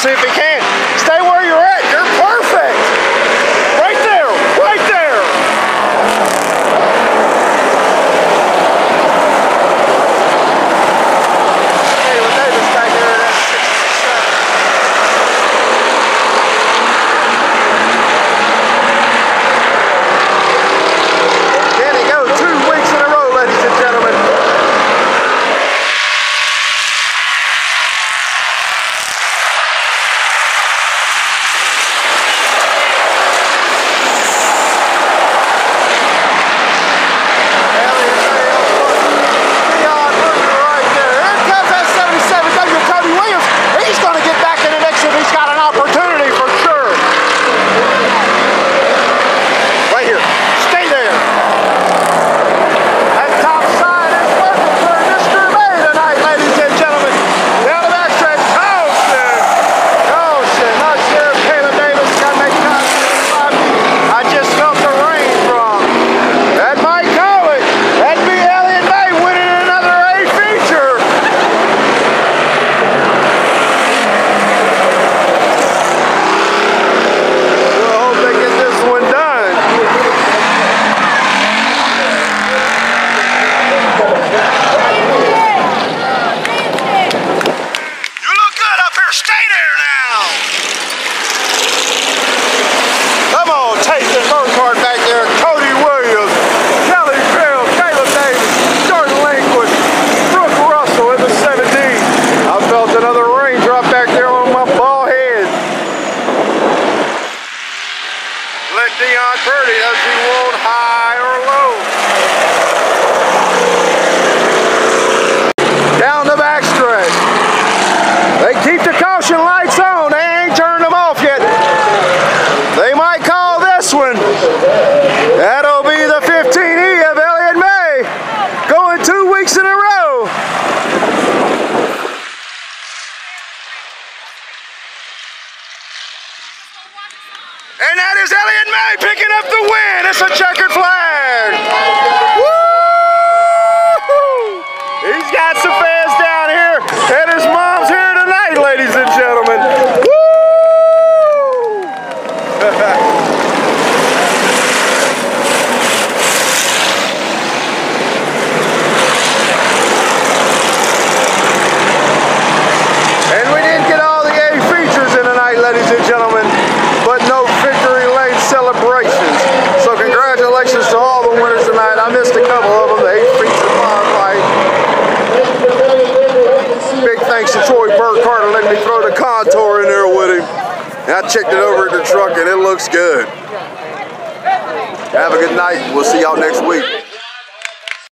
see if he can. They might call this one. That'll be the 15E of Elliott May. Going two weeks in a row. And that is Elliott May picking up the win. It's a checkered flag. Woo! He's got some fans down here, and his mom's here tonight, ladies and gentlemen. Woo! And we didn't get all the A features in tonight, ladies and gentlemen, but no victory lane celebrations. So congratulations to all the winners tonight. I missed a couple of them, the eight feature fight. Big thanks to Troy Burkhardt for letting me throw the contour in there with him. And I checked it over at the truck and it looks good. Have a good night. We'll see y'all next week.